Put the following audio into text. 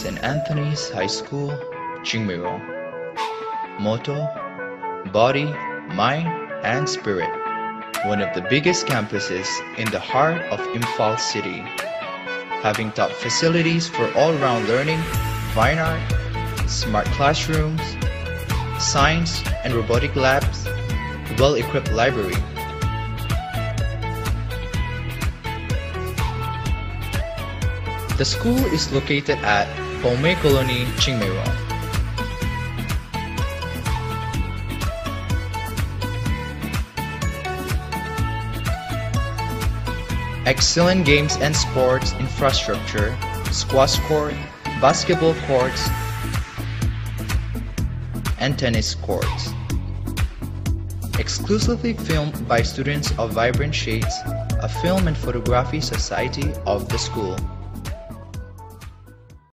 St. Anthony's High School, Chingmeirong. Motto Body, Mind, and Spirit. One of the biggest campuses in the heart of Imphal City. Having top facilities for all round learning, fine art, smart classrooms, science and robotic labs, well equipped library. The school is located at Paume Colony, Chingmeirong. Excellent games and sports infrastructure, squash court, basketball courts, and tennis courts. Exclusively filmed by students of Vibrant Shades, a film and photography society of the school.